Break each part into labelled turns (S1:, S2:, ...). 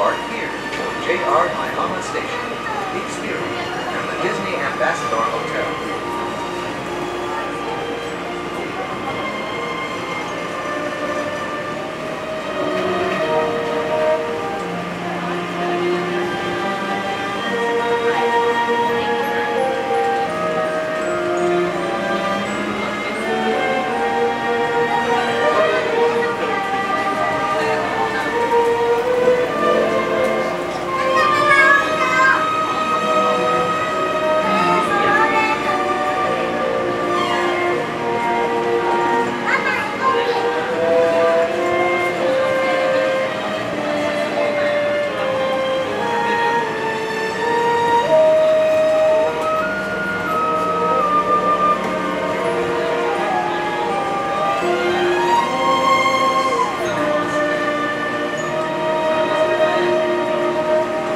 S1: Boulevard here for JR Mahama Station.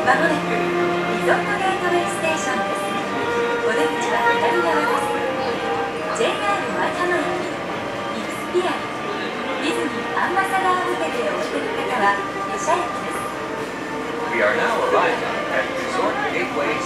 S2: リゾトトステーションです JR 駅ディズニーアンバサダーホテルお方は駅です
S1: We are now arriving at Resort Gateway